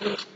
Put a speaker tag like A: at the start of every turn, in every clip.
A: Thank you.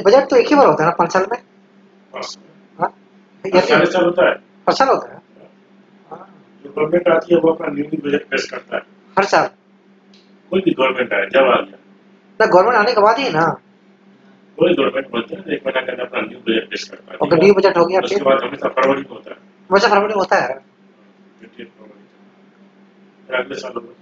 A: Budget तो एक ही बार होता है ना पाँच साल में? हाँ?
B: साल होता है।
A: हर साल होता है? हाँ,
B: जो गवर्नमेंट आती है वो अपना न्यू बजट पेश करता है।
A: हर साल?
B: कोई भी गवर्नमेंट आए जब आ गया।
A: ना गवर्नमेंट आने के बाद ही ना?
B: कोई गवर्नमेंट बोलते हैं एक महीना के अंदर अपना न्यू बजट पेश करता है।
A: और न्यू बजट हो गया
B: उसके बाद हमेशा फरवरी में होता है।
A: वैसे फरवरी में होता है?
B: 28 फरवरी फिर अगले साल होगा।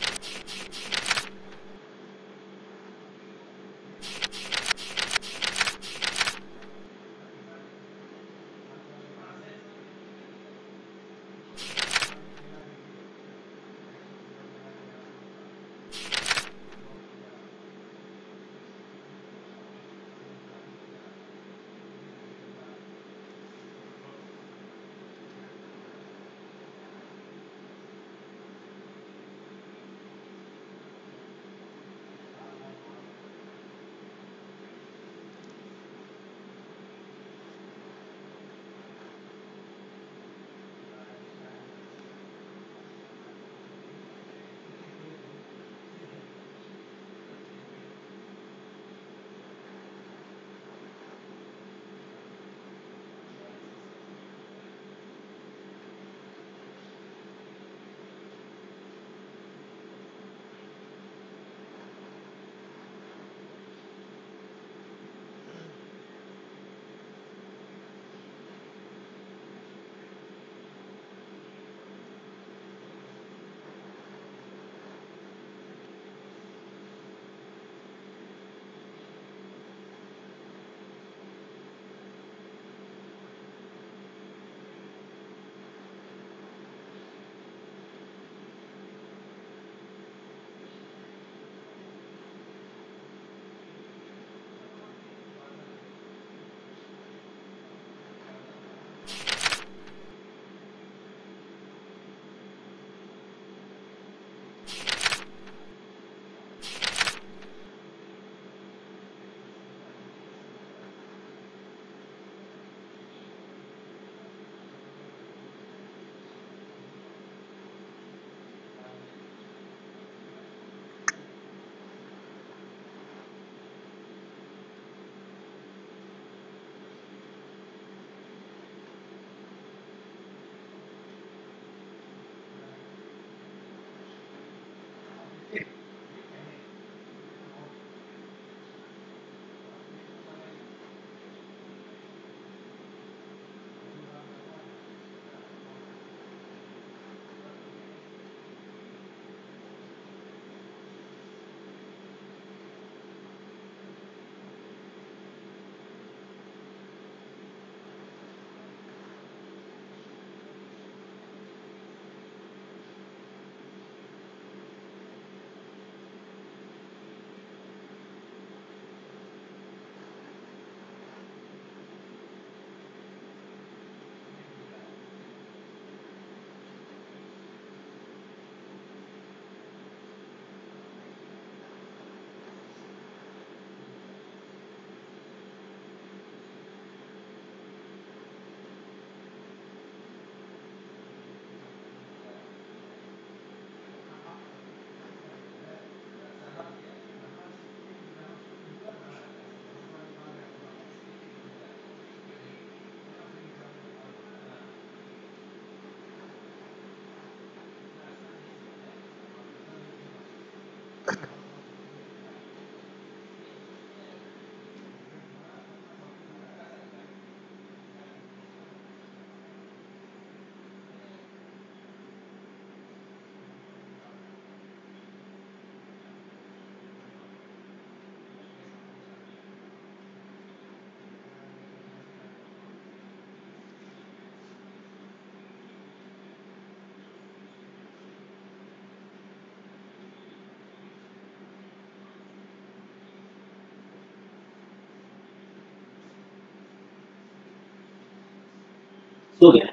C: सो गया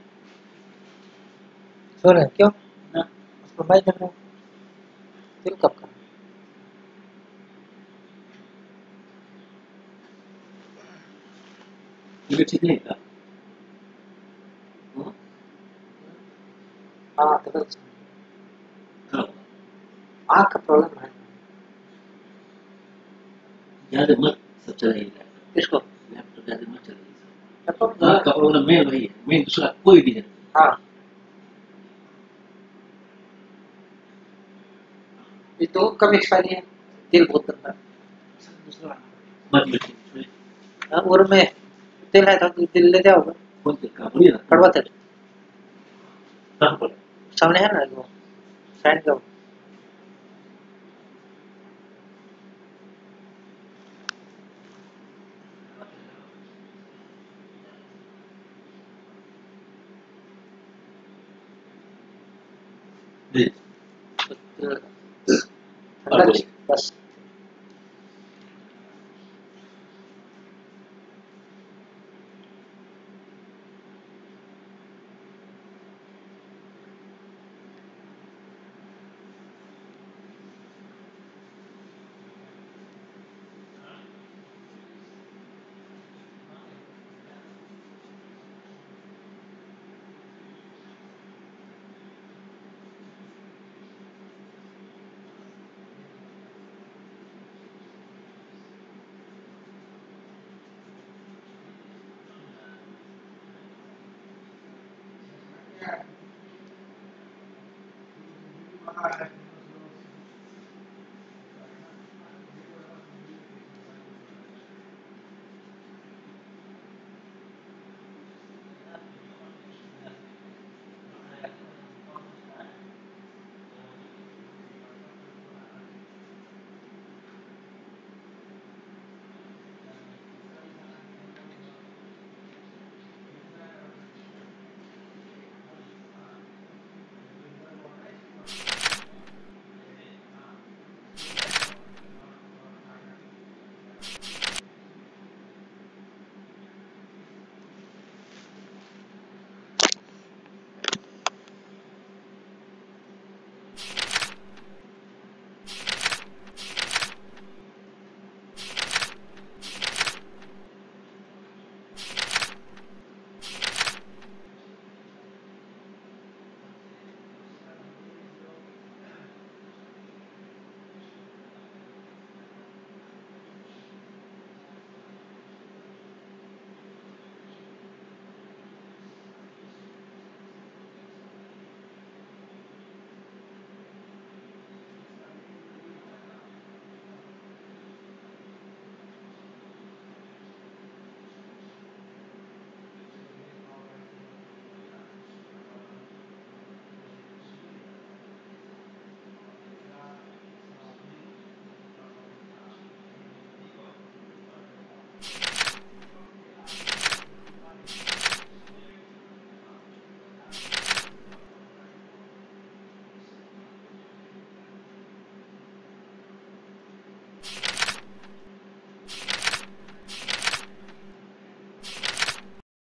A: सो रहे हैं क्यों
C: ना
A: उसको मैं देख रहा हूँ फिर कब का
C: ये ठीक नहीं था हाँ?
A: हाँ तो बस
C: हाँ
A: आँख का प्रॉब्लम है
C: ज्यादा मत सब चलाइए लैपटॉप
A: किसको
C: दूसरा कोई भी नहीं
A: हाँ ये तो कब एक्सपायरी है तेल बहुत गंदा दूसरा
C: मत
A: और में तेल है तो तेल ले
C: कौन का ना
A: कड़वा तेल सामने है ना वो का う
B: ん。
A: Thank
D: you.